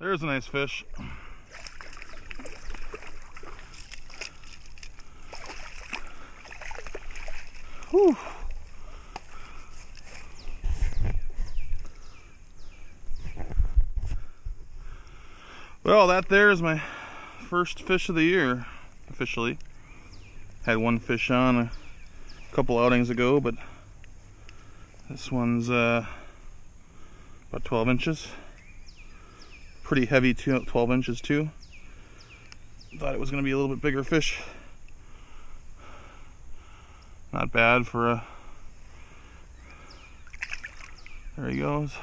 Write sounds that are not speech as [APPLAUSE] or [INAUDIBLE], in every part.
nice fish. Whew. Well, that there is my first fish of the year, officially. Had one fish on a couple outings ago, but this one's uh, about 12 inches. Pretty heavy, 12 inches too. Thought it was going to be a little bit bigger fish. Not bad for a... There he goes.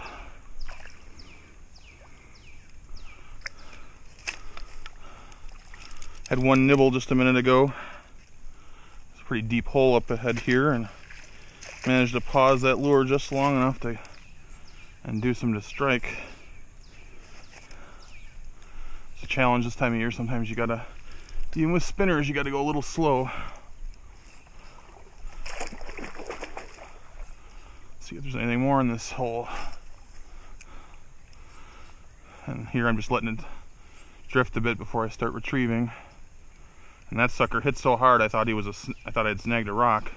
Had one nibble just a minute ago. It's a pretty deep hole up ahead here and managed to pause that lure just long enough to and do some to strike. It's a challenge this time of year. Sometimes you gotta, even with spinners, you gotta go a little slow. see if there's anything more in this hole. And here I'm just letting it drift a bit before I start retrieving. And that sucker hit so hard I thought he was a, I thought I'd snagged a rock.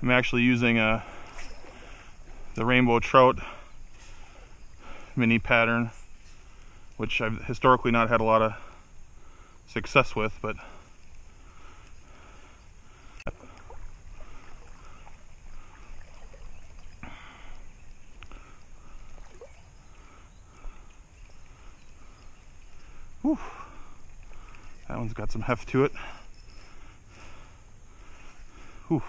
I'm actually using a the rainbow trout mini pattern, which I've historically not had a lot of success with, but Whew. That one's got some heft to it. Whew.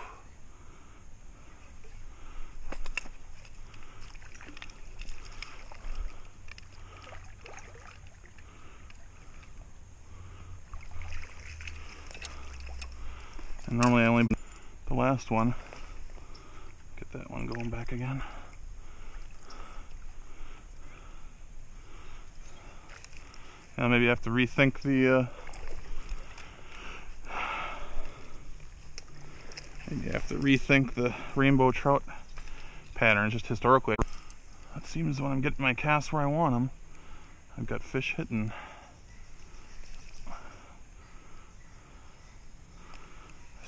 And normally I only the last one. Get that one going back again. Now maybe I have to rethink the uh, maybe I have to rethink the rainbow trout pattern just historically. It seems when I'm getting my casts where I want them, I've got fish hitting.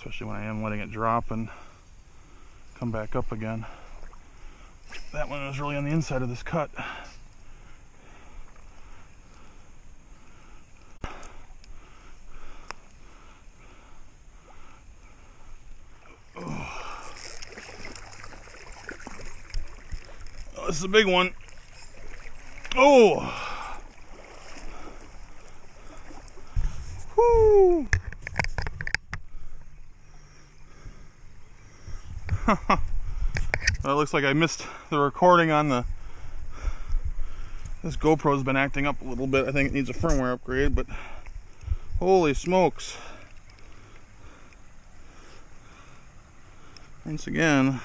Especially when I am letting it drop and come back up again. That one was really on the inside of this cut. Oh, this is a big one. Oh! Whoo! [LAUGHS] well, it looks like I missed the recording on the this GoPro's been acting up a little bit. I think it needs a firmware upgrade, but holy smokes. Once again,